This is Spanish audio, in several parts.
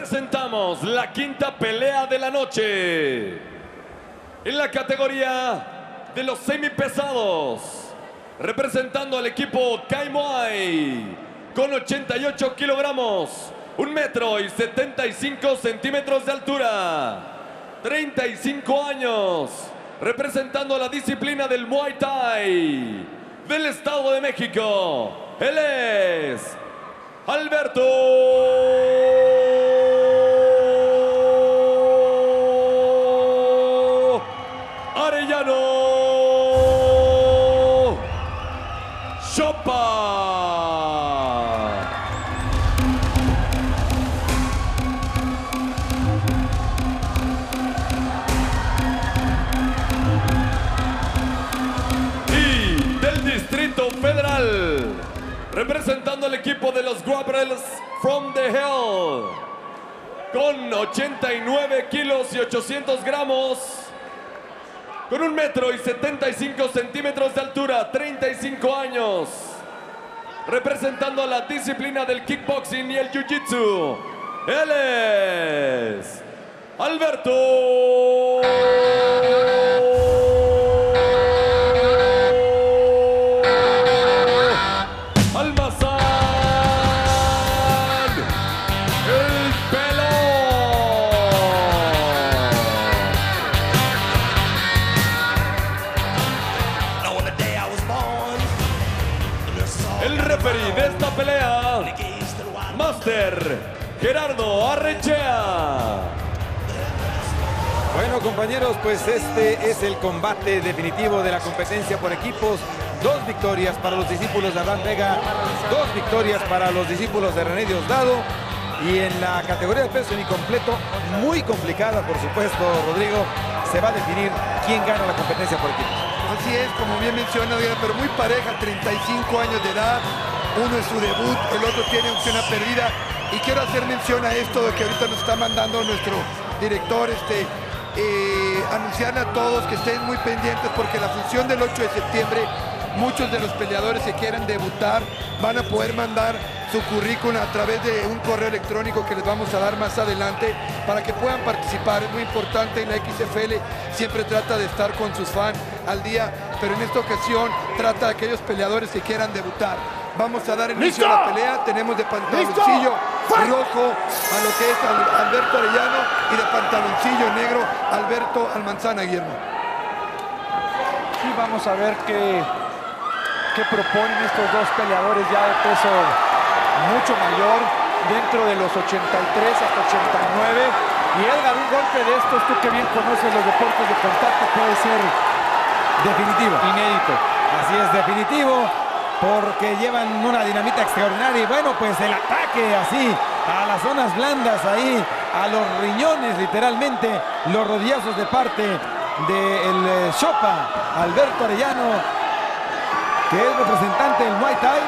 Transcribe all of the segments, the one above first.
presentamos la quinta pelea de la noche. En la categoría de los semipesados, representando al equipo Kaimuay, con 88 kilogramos, 1 metro y 75 centímetros de altura, 35 años, representando la disciplina del Muay Thai del Estado de México. Él es Alberto representando al equipo de los Grapples from the Hell, con 89 kilos y 800 gramos, con un metro y 75 centímetros de altura, 35 años, representando a la disciplina del kickboxing y el jiu-jitsu. Él es Alberto Master Gerardo Arrechea. Bueno compañeros, pues este es el combate definitivo de la competencia por equipos. Dos victorias para los discípulos de Adán Vega, dos victorias para los discípulos de René Diosdado. Y en la categoría de peso incompleto, muy complicada por supuesto, Rodrigo, se va a definir quién gana la competencia por equipos. Así es, como bien menciona, pero muy pareja, 35 años de edad. Uno es su debut, el otro tiene opción a perdida. Y quiero hacer mención a esto de que ahorita nos está mandando nuestro director, este, eh, anunciarle a todos que estén muy pendientes porque la función del 8 de septiembre, muchos de los peleadores que quieran debutar van a poder mandar su currículum a través de un correo electrónico que les vamos a dar más adelante para que puedan participar. Es muy importante, la XFL siempre trata de estar con sus fans al día, pero en esta ocasión trata de aquellos peleadores que quieran debutar. Vamos a dar inicio a la pelea, tenemos de pantaloncillo rojo a lo que es Al- Alberto Arellano y de pantaloncillo negro Alberto Almanzana, Guillermo. Y vamos a ver qué, qué proponen estos dos peleadores ya de peso mucho mayor, dentro de los 83 hasta 89. Y Edgar, un golpe de estos, tú que bien conoces los deportes de contacto, puede ser Definitivo. inédito. Así es, definitivo, porque llevan una dinamita extraordinaria. Y bueno, pues el ataque así, a las zonas blandas ahí, a los riñones literalmente, los rodillazos de parte del eh, Chopa, Alberto Arellano, que es representante del Muay Thai,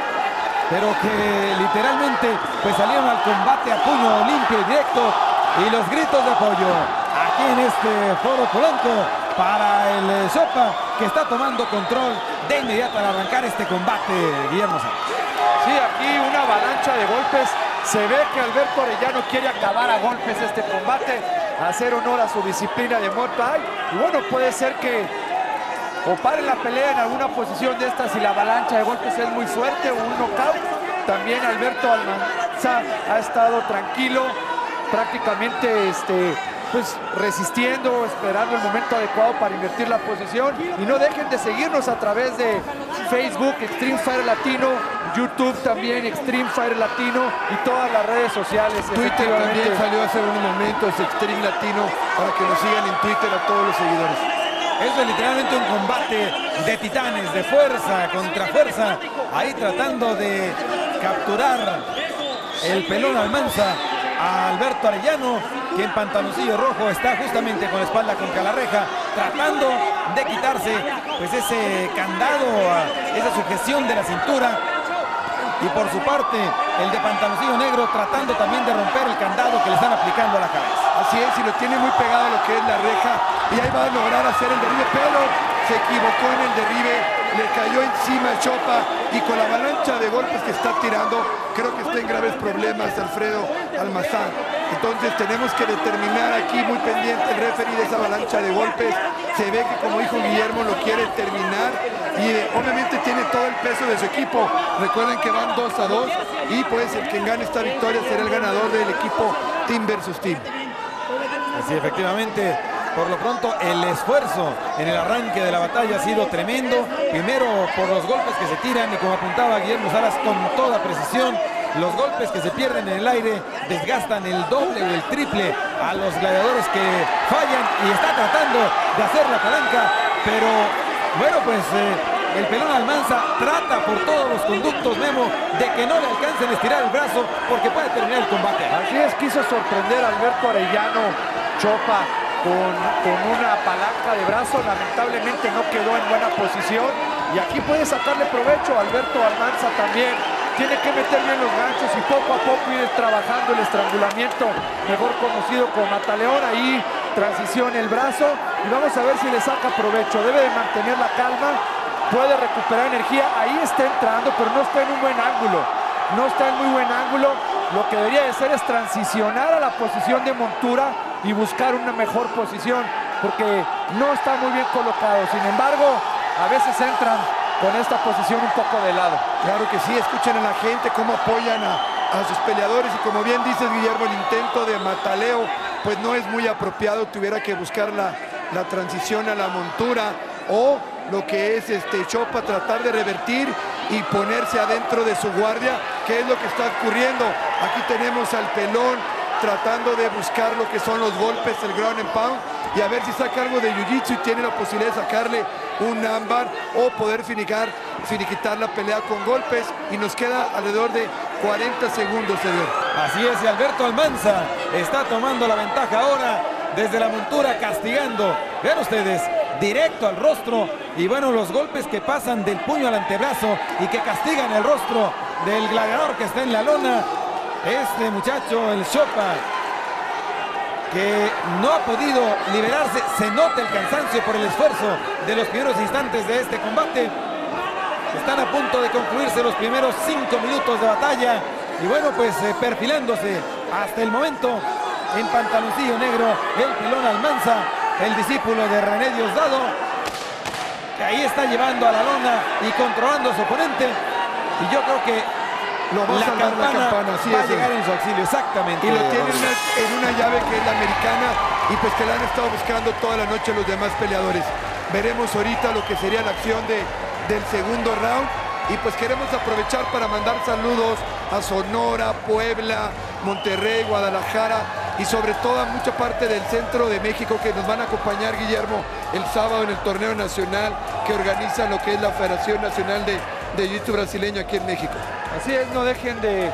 pero que literalmente pues salieron al combate a puño limpio y directo y los gritos de apoyo aquí en este foro Polanco para el eh, Chopa que está tomando control de inmediato al arrancar este combate, Guillermo Sánchez. Sí, aquí una avalancha de golpes. Se ve que Alberto Arellano quiere acabar a golpes este combate, hacer honor a su disciplina de Muay Thai. Y bueno, puede ser que o pare la pelea en alguna posición de estas y la avalancha de golpes es muy fuerte o un knockout. También Alberto Almanza ha estado tranquilo, prácticamente este, pues, resistiendo, esperando el momento adecuado para invertir la posición. Y no dejen de seguirnos a través de Facebook, Extreme Fire Latino, YouTube también, Extreme Fire Latino y todas las redes sociales. Twitter también salió hace unos momentos, Extreme Latino, para que nos sigan en Twitter a todos los seguidores. Eso es literalmente un combate de titanes, de fuerza contra fuerza. Ahí tratando de capturar el pelón Almanza a Alberto Arellano, que en pantaloncillo rojo está justamente con la espalda contra la reja, tratando de quitarse pues ese candado, esa sujeción de la cintura. Y por su parte, el de pantaloncillo negro tratando también de romper el candado que le están aplicando a la cabeza. Así es, y lo tiene muy pegado lo que es la reja. Y ahí va a lograr hacer el derribe, pero se equivocó en el derribe, le cayó encima Chopa y con la avalancha de golpes que está tirando, creo que está en graves problemas Alfredo Almazán. Entonces tenemos que determinar aquí muy pendiente el referee de esa avalancha de golpes. Se ve que como dijo Guillermo lo quiere terminar y eh, obviamente tiene todo el peso de su equipo. Recuerden que van 2 a 2 y pues el que gane esta victoria será el ganador del equipo Team versus Team. Así efectivamente, por lo pronto el esfuerzo en el arranque de la batalla ha sido tremendo. Primero por los golpes que se tiran y como apuntaba Guillermo Salas con toda precisión. Los golpes que se pierden en el aire desgastan el doble o el triple a los gladiadores que fallan y está tratando de hacer la palanca, pero bueno pues eh, el pelón Almanza trata por todos los conductos Memo de que no le alcancen a estirar el brazo porque puede terminar el combate. Así es, quiso sorprender a Alberto Arellano Chopa con, una palanca de brazo. Lamentablemente no quedó en buena posición. Y aquí puede sacarle provecho Alberto Almanza también. Tiene que meter bien los ganchos y poco a poco ir trabajando el estrangulamiento, mejor conocido como Mataleón. Ahí transiciona el brazo y vamos a ver si le saca provecho. Debe de mantener la calma, puede recuperar energía. Ahí está entrando, pero no está en un buen ángulo. No está en muy buen ángulo. Lo que debería de hacer es transicionar a la posición de montura y buscar una mejor posición, porque no está muy bien colocado. Sin embargo, a veces entran con esta posición un poco de lado. Claro que sí, escuchen a la gente cómo apoyan a, sus peleadores y como bien dices Guillermo, el intento de mataleo pues no es muy apropiado, tuviera que buscar la, la transición a la montura o lo que es este Chopa tratar de revertir y ponerse adentro de su guardia, que es lo que está ocurriendo. Aquí tenemos al pelón tratando de buscar lo que son los golpes, el ground and pound, y a ver si saca algo de jiu-jitsu y tiene la posibilidad de sacarle un ámbar o poder finiquitar la pelea con golpes. Y nos queda alrededor de 40 segundos, señor. Así es, y Alberto Almanza está tomando la ventaja ahora desde la montura, castigando. Vean ustedes, directo al rostro. Y bueno, los golpes que pasan del puño al antebrazo y que castigan el rostro del gladiador que está en la lona. Este muchacho, el Chopa, que no ha podido liberarse. Se nota el cansancio por el esfuerzo de los primeros instantes de este combate. Están a punto de concluirse los primeros cinco minutos de batalla. Y bueno, pues eh, perfilándose hasta el momento en pantaloncillo negro el pilón Almanza, el discípulo de René Diosdado, que ahí está llevando a la lona y controlando a su oponente. Y yo creo que Lo va a salvar campana, la campana, así va a llegar en su auxilio, exactamente. Y lo tienen Rodrigo. en una llave que es la americana y pues que la han estado buscando toda la noche los demás peleadores. Veremos ahorita lo que sería la acción de, del segundo round y pues queremos aprovechar para mandar saludos a Sonora, Puebla, Monterrey, Guadalajara y sobre todo a mucha parte del centro de México que nos van a acompañar Guillermo el sábado en el torneo nacional que organiza lo que es la Federación Nacional de, de Jiu-Jitsu brasileño aquí en México. Así es, no dejen de,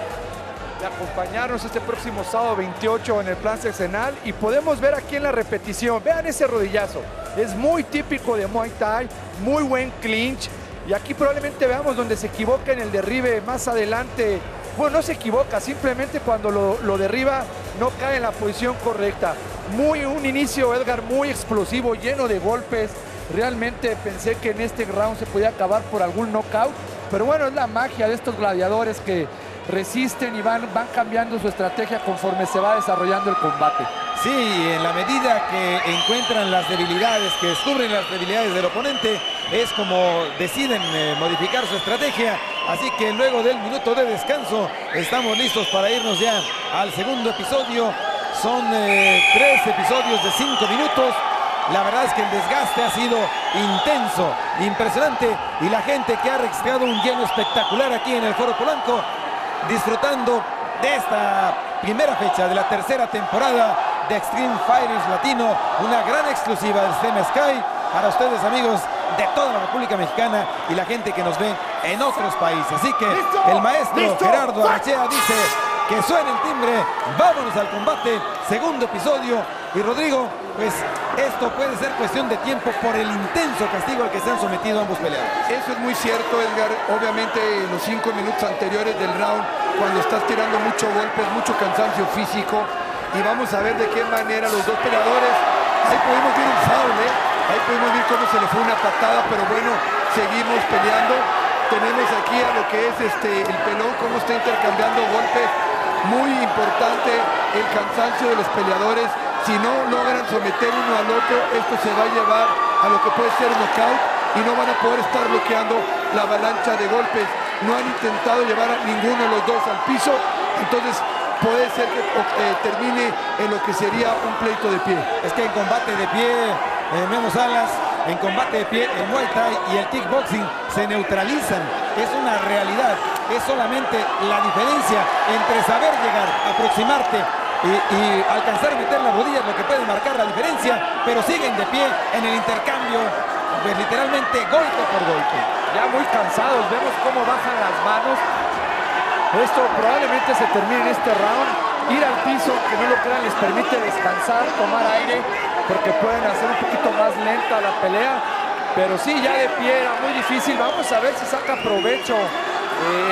acompañarnos este próximo sábado 28 en el plan sexenal y podemos ver aquí en la repetición, vean ese rodillazo, es muy típico de Muay Thai, muy buen clinch. Y aquí probablemente veamos donde se equivoca en el derribe más adelante, bueno no se equivoca, simplemente cuando lo, lo derriba no cae en la posición correcta, muy un inicio Edgar muy explosivo, lleno de golpes, realmente pensé que en este round se podía acabar por algún knockout, pero bueno, es la magia de estos gladiadores que resisten y van, van cambiando su estrategia conforme se va desarrollando el combate. Sí, en la medida que encuentran las debilidades, que descubren las debilidades del oponente, es como deciden eh, modificar su estrategia. Así que luego del minuto de descanso, estamos listos para irnos ya al segundo episodio. Son eh, tres episodios de cinco minutos. La verdad es que el desgaste ha sido intenso, impresionante. Y la gente que ha registrado un lleno espectacular aquí en el Foro Polanco, disfrutando de esta primera fecha de la tercera temporada de Extreme Fighters Latino, una gran exclusiva del Stem Sky para ustedes amigos de toda la República Mexicana y la gente que nos ve en otros países. Así que el maestro Gerardo Arrechea dice que suene el timbre, vámonos al combate, segundo episodio. Y Rodrigo, pues esto puede ser cuestión de tiempo por el intenso castigo al que se han sometido ambos peleadores. Eso es muy cierto, Edgar. Obviamente, en los cinco minutos anteriores del round, cuando estás tirando mucho golpes, mucho cansancio físico, y vamos a ver de qué manera los dos peleadores, ahí podemos ver un foul, ¿eh? Ahí pudimos ver cómo se le fue una patada, pero bueno, seguimos peleando. Tenemos aquí a lo que es este el pelón, cómo está intercambiando golpes. Muy importante el cansancio de los peleadores. Si no logran someter uno al otro, esto se va a llevar a lo que puede ser knockout y no van a poder estar bloqueando la avalancha de golpes. No han intentado llevar a ninguno de los dos al piso, entonces puede ser que eh, termine en lo que sería un pleito de pie. Es que en combate de pie, eh, Memo Salas, en combate de pie, el Muay Thai y el kickboxing se neutralizan. Es una realidad. Es solamente la diferencia entre saber llegar, aproximarte y, alcanzar a meter las rodillas, lo que puede marcar la diferencia, pero siguen de pie en el intercambio, pues, literalmente golpe por golpe. Ya muy cansados, vemos cómo bajan las manos. Esto probablemente se termine en este round. Ir al piso, que no lo crean, les permite descansar, tomar aire, porque pueden hacer un poquito más lenta la pelea. Pero sí, ya de pie era muy difícil. Vamos a ver si saca provecho eh,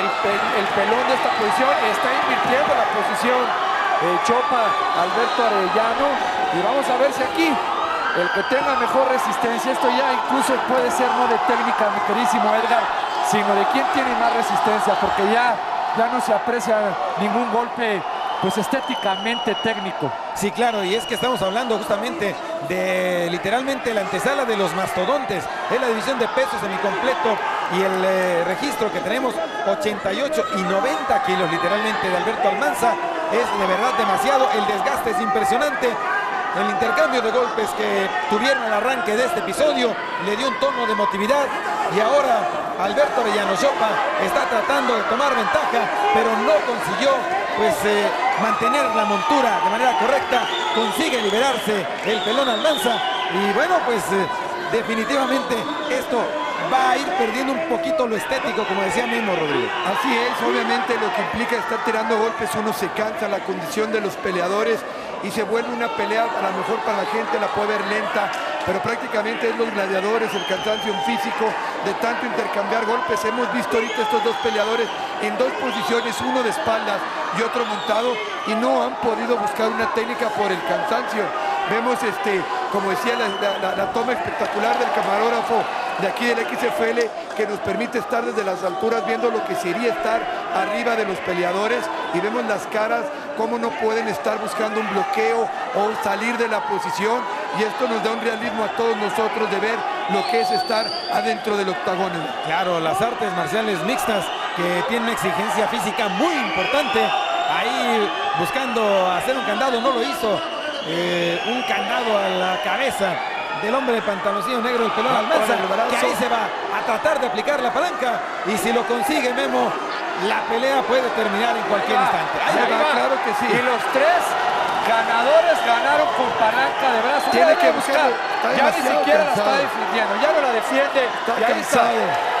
el pelón de esta posición. Está invirtiendo la posición eh, Chopa Alberto Arellano. Y vamos a ver si aquí el que tenga mejor resistencia, esto ya incluso puede ser no de técnica, mi querísimo Edgar, sino de quién tiene más resistencia, porque ya, ya no se aprecia ningún golpe pues estéticamente técnico. Sí, claro, y es que estamos hablando justamente de literalmente la antesala de los mastodontes. Es la división de pesos semicompleto y el eh, registro que tenemos 88 y 90 kilos literalmente de Alberto Almanza. Es de verdad demasiado, el desgaste es impresionante. El intercambio de golpes que tuvieron al arranque de este episodio le dio un tono de emotividad y ahora Alberto Arellano Chopa está tratando de tomar ventaja, pero no consiguió pues eh, mantener la montura de manera correcta, consigue liberarse el pelón Almanza y bueno pues eh, definitivamente esto va a ir perdiendo un poquito lo estético como decía Memo Rodríguez. Así es, obviamente lo que implica estar tirando golpes, uno se cansa, la condición de los peleadores y se vuelve una pelea, a lo mejor para la gente la puede ver lenta, pero prácticamente es los gladiadores, el cansancio físico de tanto intercambiar golpes. Hemos visto ahorita estos dos peleadores en dos posiciones, uno de espaldas y otro montado, y no han podido buscar una técnica por el cansancio. Vemos, este, como decía, la, toma espectacular del camarógrafo de aquí del XFL que nos permite estar desde las alturas viendo lo que sería estar arriba de los peleadores y vemos las caras cómo no pueden estar buscando un bloqueo o salir de la posición y esto nos da un realismo a todos nosotros de ver lo que es estar adentro del octágono. Claro, las artes marciales mixtas que tienen una exigencia física muy importante. Ahí buscando hacer un candado, no lo hizo. Eh, un candado a la cabeza del hombre de pantaloncillo negro, el pelón Almanza, que ahí se va a tratar de aplicar la palanca. Y si lo consigue Memo, la pelea puede terminar en cualquier instante. Ahí Ahí va. va, claro que sí. Y los tres ganadores ganaron con palanca de brazo. Tiene que buscar. Ya ni siquiera la está defendiendo, ya no la defiende. Está y ahí está. cansado.